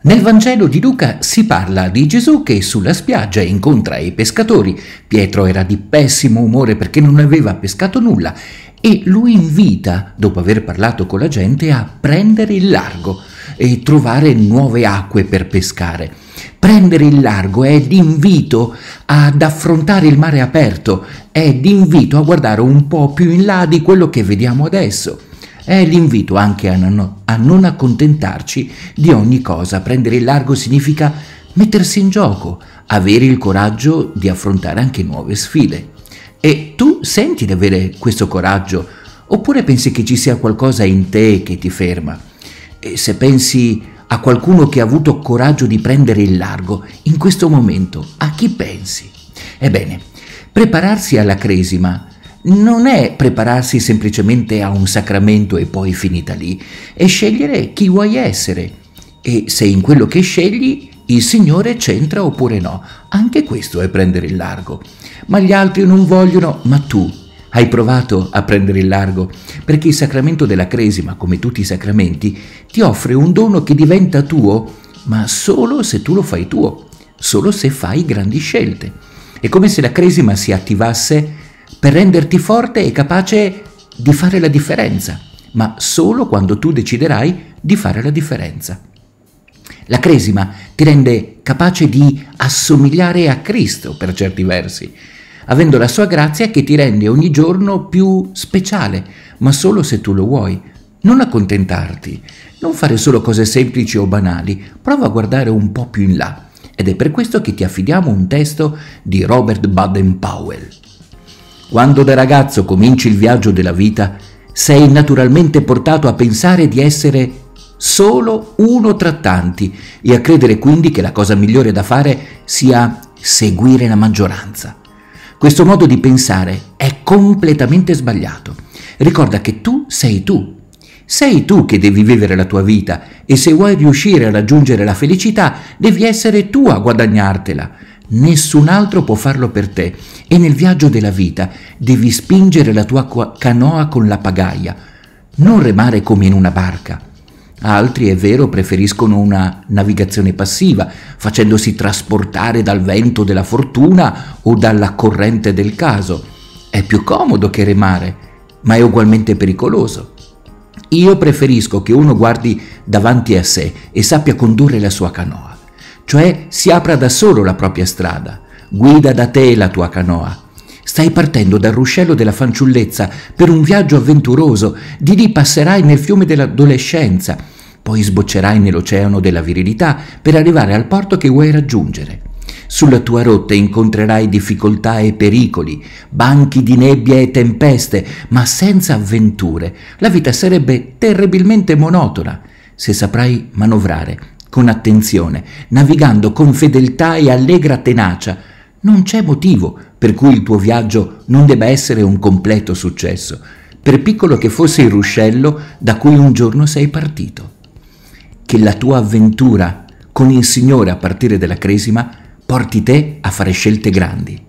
Nel Vangelo di Luca si parla di Gesù che sulla spiaggia incontra i pescatori. Pietro era di pessimo umore perché non aveva pescato nulla e lo invita, dopo aver parlato con la gente, a prendere il largo e trovare nuove acque per pescare. Prendere il largo è l'invito ad affrontare il mare aperto, è l'invito a guardare un po' più in là di quello che vediamo adesso. È l'invito anche a non, a non accontentarci di ogni cosa. Prendere il largo significa mettersi in gioco, avere il coraggio di affrontare anche nuove sfide. E tu senti di avere questo coraggio oppure pensi che ci sia qualcosa in te che ti ferma? E se pensi a qualcuno che ha avuto coraggio di prendere il largo, in questo momento a chi pensi? Ebbene, prepararsi alla cresima non è prepararsi semplicemente a un sacramento e poi finita lì, è scegliere chi vuoi essere e se in quello che scegli il Signore c'entra oppure no. Anche questo è prendere il largo. Ma gli altri non vogliono, ma tu hai provato a prendere il largo, perché il sacramento della Cresima, come tutti i sacramenti, ti offre un dono che diventa tuo, ma solo se tu lo fai tuo, solo se fai grandi scelte. È come se la Cresima si attivasse per renderti forte e capace di fare la differenza, ma solo quando tu deciderai di fare la differenza. La cresima ti rende capace di assomigliare a Cristo per certi versi, avendo la sua grazia che ti rende ogni giorno più speciale, ma solo se tu lo vuoi. Non accontentarti, non fare solo cose semplici o banali, prova a guardare un po' più in là. Ed è per questo che ti affidiamo un testo di Robert Baden-Powell. Quando da ragazzo cominci il viaggio della vita, sei naturalmente portato a pensare di essere solo uno tra tanti e a credere quindi che la cosa migliore da fare sia seguire la maggioranza. Questo modo di pensare è completamente sbagliato. Ricorda che tu sei tu. Sei tu che devi vivere la tua vita e se vuoi riuscire a raggiungere la felicità devi essere tu a guadagnartela. Nessun altro può farlo per te e nel viaggio della vita devi spingere la tua canoa con la pagaia, non remare come in una barca. Altri, è vero, preferiscono una navigazione passiva, facendosi trasportare dal vento della fortuna o dalla corrente del caso. È più comodo che remare, ma è ugualmente pericoloso. Io preferisco che uno guardi davanti a sé e sappia condurre la sua canoa cioè si apra da solo la propria strada, guida da te la tua canoa. Stai partendo dal ruscello della fanciullezza per un viaggio avventuroso, di lì passerai nel fiume dell'adolescenza, poi sboccerai nell'oceano della virilità per arrivare al porto che vuoi raggiungere. Sulla tua rotta incontrerai difficoltà e pericoli, banchi di nebbia e tempeste, ma senza avventure. La vita sarebbe terribilmente monotona se saprai manovrare con attenzione, navigando con fedeltà e allegra tenacia. Non c'è motivo per cui il tuo viaggio non debba essere un completo successo, per piccolo che fosse il ruscello da cui un giorno sei partito. Che la tua avventura con il Signore a partire dalla Cresima porti te a fare scelte grandi.